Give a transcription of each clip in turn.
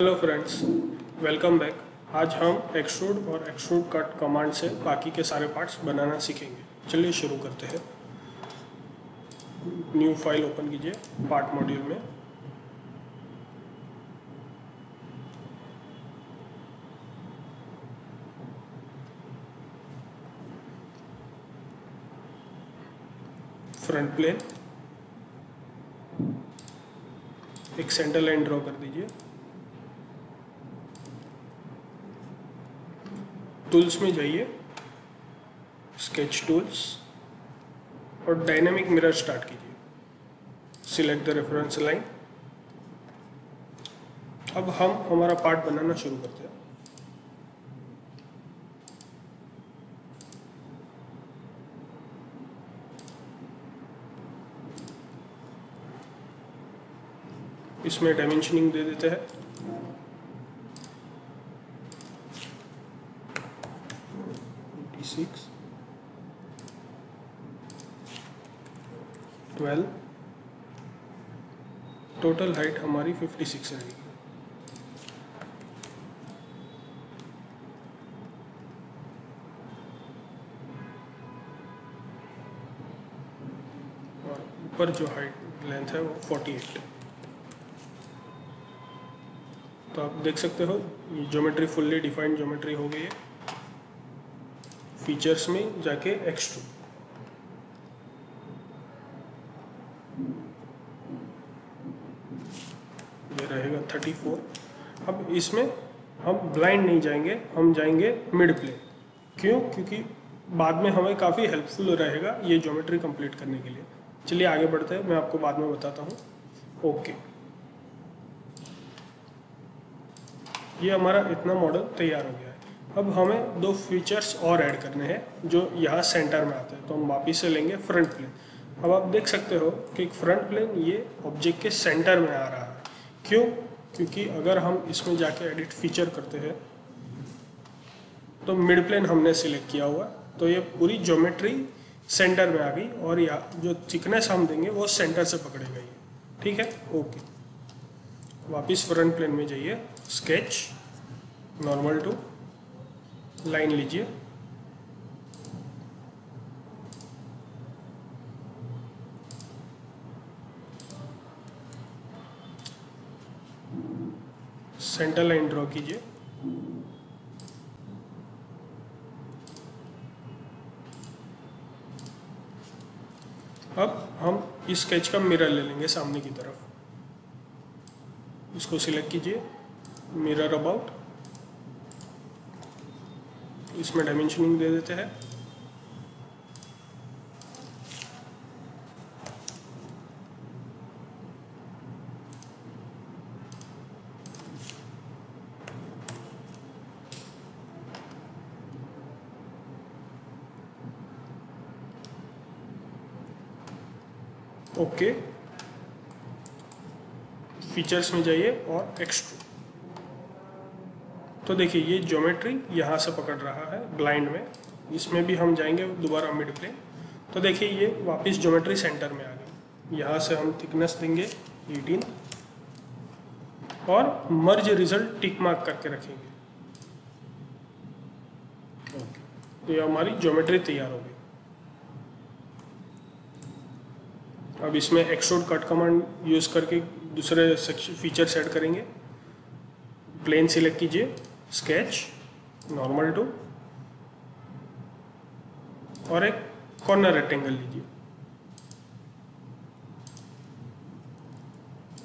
Hello friends welcome back आज हम extrude और एक्सट्रूड कट कमांड से बाकी के सारे पार्ट्स बनाना सीखेंगे। चलिए शुरू करते हैं। न्यू फ़ाइल ओपन कीजिए पार्ट मॉड्यूल में। फ्रंट प्लेन एक सेंटर लाइन ड्रॉ कर दीजिए। टूल्स में जाइए स्केच टूल्स और डायनेमिक मिरर स्टार्ट कीजिए। सिलेक्ट द रेफरेंस लाइन अब हम हमारा पार्ट बनाना शुरू करते हैं। इसमें डायमेंशनिंग दे देते हैं। सिक्स ट्वेल्व टोटल हाइट हमारी फिफ्टी सिक्स रहेगी और ऊपर जो हाइट लेंथ है वो फोर्टी एट तो आप देख सकते हो ये ज्योमेट्री फुल्ली डिफाइंड ज्योमेट्री हो गई है। फीचर्स में जाके एक्स टू ये रहेगा थर्टी फोर अब इसमें हम ब्लाइंड नहीं जाएँगे, हम जाएँगे मिड प्लेन क्यों? क्योंकि बाद में हमें काफ़ी हेल्पफुल रहेगा ये ज्योमेट्री कंप्लीट करने के लिए। चलिए आगे बढ़ते हैं, मैं आपको बाद में बताता हूँ। ओके ये हमारा इतना मॉडल तैयार हो गया। अब हमें दो फीचर्स और ऐड करने हैं, जो यहाँ सेंटर में आते हैं। तो हम वापिस से लेंगे फ्रंट प्लेन अब आप देख सकते हो कि फ्रंट प्लेन ये ऑब्जेक्ट के सेंटर में आ रहा है। क्यों? क्योंकि अगर हम इसमें जाके एडिट फीचर करते हैं तो मिड प्लेन हमने सिलेक्ट किया हुआ। तो ये पूरी ज्योमेट्री सेंटर में आ गई और या जो थिकनेस हम देंगे, वो सेंटर से पकड़े गई ठीक है? ओके वापिस फ्रंट प्लेन में जाइए। स्केच नॉर्मल टू लाइन लीजिए। सेंटर लाइन ड्रॉ कीजिए। अब हम इस स्केच का मिरर ले लेंगे सामने की तरफ़। इसको सिलेक्ट कीजिए। Mirror about. इसमें डायमेंशनिंग दे देते हैं ओके okay. फीचर्स में जाइए और एक्सट्रू तो देखिए, ये ज्योमेट्री यहाँ से पकड़ रहा है ब्लाइंड में। इसमें भी हम जाएँगे दोबारा मिड प्लेन तो देखिए, ये वापस ज्योमेट्री सेंटर में आ गई यहाँ से हम थिकनेस देंगे 18 और मर्ज रिज़ल्ट टिक मार्क करके रखेंगे। तो ये हमारी ज्योमेट्री तैयार हो गई। अब इसमें एक्सट्रूड कट कमांड यूज़ करके दूसरे फीचर सेट करेंगे। प्लेन सिलेक्ट कीजिए। स्केच नॉर्मल टू और एक कॉर्नर रेक्टेंगल लीजिए।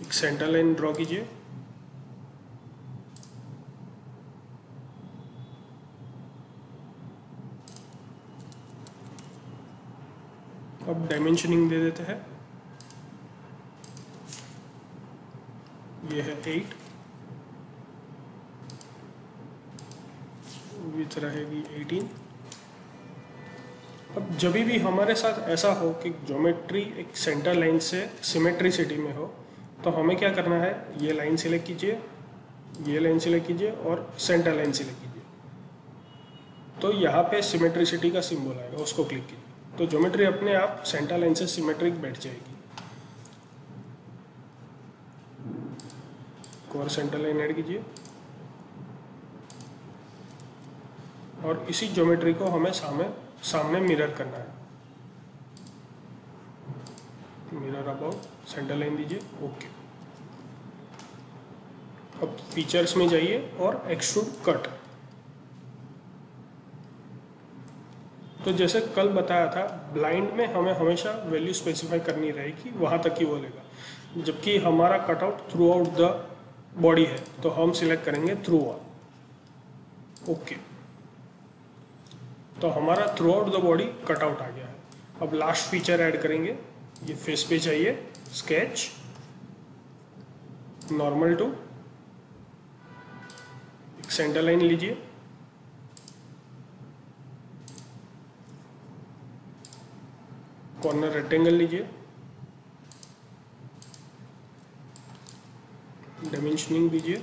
एक सेंटर लाइन ड्रॉ कीजिए। अब डायमेंशनिंग दे देते हैं। ये है एट विथ रहेगी 18 अब जब भी हमारे साथ ऐसा हो कि ज्योमेट्री एक सेंटर लाइन से सिमेट्रिसिटी में हो तो हमें क्या करना है? ये लाइन सिलेक्ट कीजिए, ये लाइन सिलेक्ट कीजिए और सेंटर लाइन सिलेक्ट कीजिए। तो यहाँ पे सिमेट्रिसिटी का सिंबल आएगा, उसको क्लिक कीजिए। तो ज्योमेट्री अपने आप सेंटर लाइन से सिमेट्रिक बैठ जाएगी। और सेंटर लाइन ऐड कीजिए। और इसी ज्योमेट्री को हमें सामने सामने मिरर करना है। मिरर अबाउट सेंटर लाइन दीजिए ओके अब फीचर्स में जाइए और एक्सट्रूड कट तो जैसे कल बताया था ब्लाइंड में हमें हमेशा वैल्यू स्पेसिफाई करनी रहेगी, वहाँ तक ही बोलेगा जबकि हमारा cutout through out the body है तो हम सिलेक्ट करेंगे थ्रू आउट ओके तो हमारा through out the body cutout आ गया है। अब लास्ट फीचर ऐड करेंगे। ये फेस पे चाहिए। स्केच नॉर्मल टू एक सेंटर लाइन लीजिए। कॉर्नर रेक्टेंगल लीजिए। डायमेंशनिंग दीजिए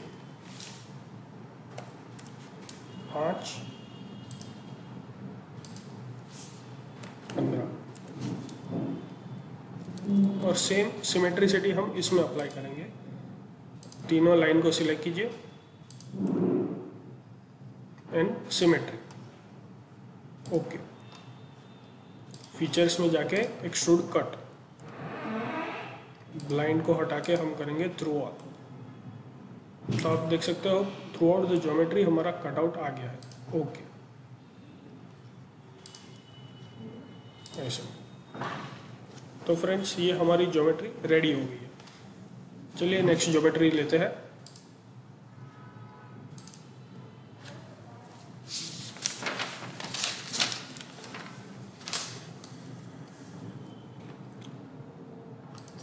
पाँच और सेम सिमेट्रिसिटी हम इसमें अप्लाई करेंगे। तीनों लाइन को सिलेक्ट कीजिए। एंड सिमेट्री ओके फीचर्स में जाके एक एक्सट्रूड कट ब्लाइंड को हटा के हम करेंगे थ्रू आउट तो आप देख सकते हो थ्रू आउट द ज्योमेट्री हमारा कटआउट आ गया है। ओके ऐसे। तो फ्रेंड्स ये हमारी ज्योमेट्री रेडी हो गई है। चलिए नेक्स्ट ज्योमेट्री लेते हैं।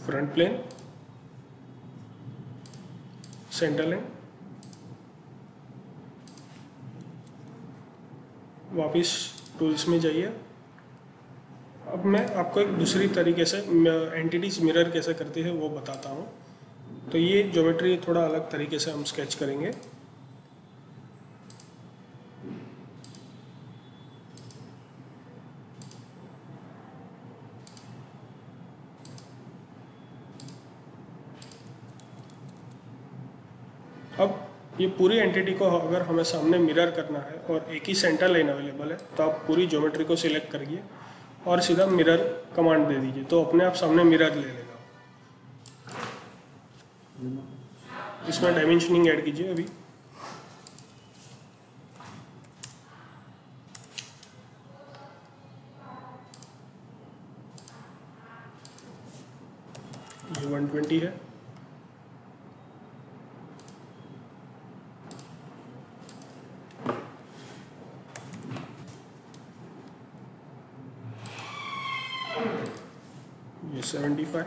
फ्रंट प्लेन सेंटर लाइन वापिस टूल्स में जाइए। अब मैं आपको एक दूसरी तरीके से एंटिटीज मिरर कैसे करती है वो बताता हूँ। तो ये ज्योमेट्री थोड़ा अलग तरीके से हम स्केच करेंगे। अब ये पूरी एंटिटी को अगर हमें सामने मिरर करना है और एक ही सेंटर लाइन अवेलेबल है तो आप पूरी ज्योमेट्री को सिलेक्ट करिए। और सीधा मिरर कमांड दे दीजिए तो अपने आप सामने मिरर ले लेगा। इसमें डायमेंशनिंग ऐड कीजिए अभी। ये 120 है। ये 75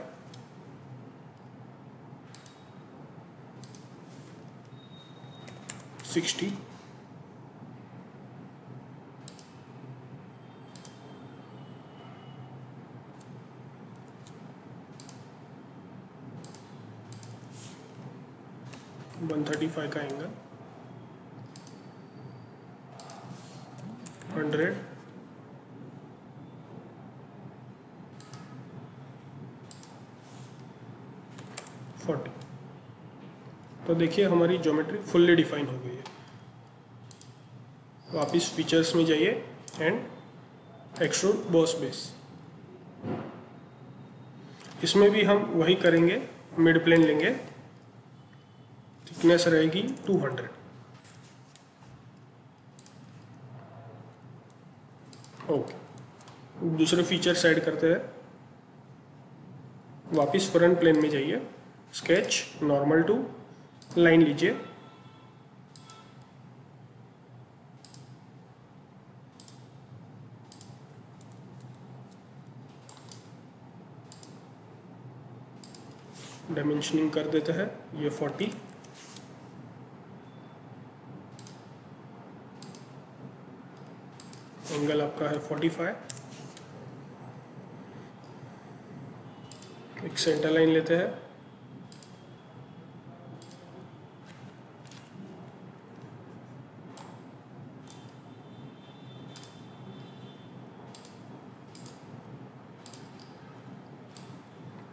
60 135 का एंगल 100 तो देखिए, हमारी ज्योमेट्री फुल्ली डिफाइन हो गई है। वापिस फीचर्स में जाइए एंड एक्सट्रूड बॉस बेस इसमें भी हम वही करेंगे मिड प्लेन लेंगे। थिकनेस रहेगी 200 ओके। दूसरे फीचर्स ऐड करते हैं। वापिस फ्रंट प्लेन में जाइए। स्केच नॉर्मल टू लाइन लीजिए। डायमेंशनिंग कर देते हैं, ये 40 एंगल आपका है 45 एक सेंटर लाइन लेते हैं।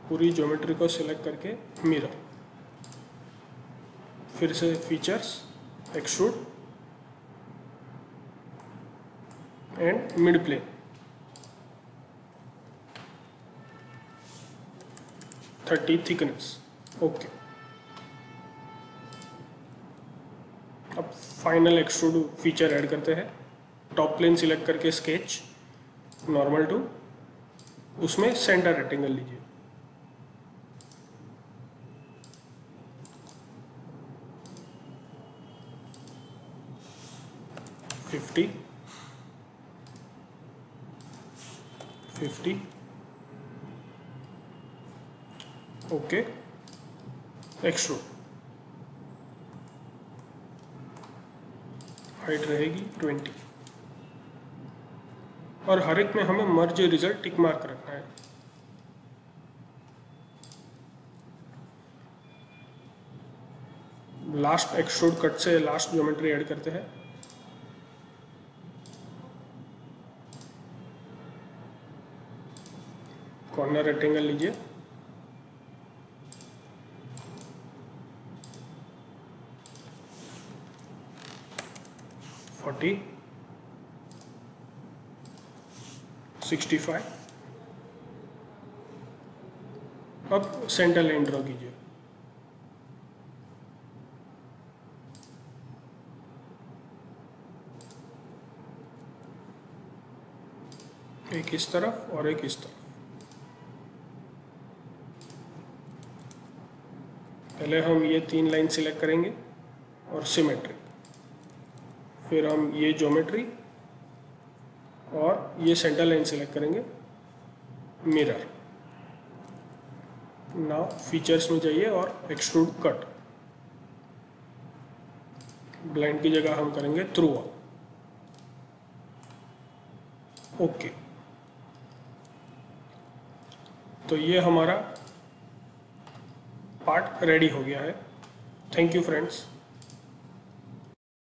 पूरी ज्योमेट्री को सिलेक्ट करके मिरर फिर से features extrude and mid plane thirty thickness okay अब फाइनल एक्सट्रूड फीचर ऐड करते हैं. टॉप प्लेन सिलेक्ट करके स्केच नॉर्मल टू उसमें सेंटर रेक्टेंगल लीजिए. Fifty. Fifty. Okay. Extrude height रहेगी ट्वेंटी और हर एक में हमें मर्ज रिज़ल्ट टिक मार्क रखना है। लास्ट एक्सट्रूड कट से लास्ट ज्योमेट्री ऐड करते हैं। कॉर्नर रेक्टेंगल लीजिए। फोर्टी सिक्सटी फाइव अब सेंटर लाइन ड्रॉ कीजिए। एक इस तरफ़ और एक इस तरफ़। पहले हम ये तीन लाइन सिलेक्ट करेंगे और सिमेट्री। फिर हम ये ज्योमेट्री और ये सेंटर लाइन सिलेक्ट करेंगे, मिरर। नाउ फीचर्स में जाइए और एक्सट्रूड कट ब्लाइंड की जगह हम करेंगे थ्रू ओके तो ये हमारा पार्ट रेडी हो गया है। Thank you friends